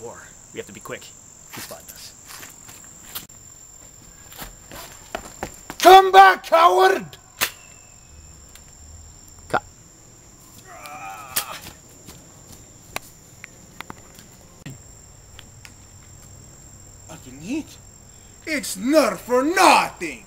We war. We have to be quick. He spotted us. Come back, coward! Cut. I can eat. It's not for nothing.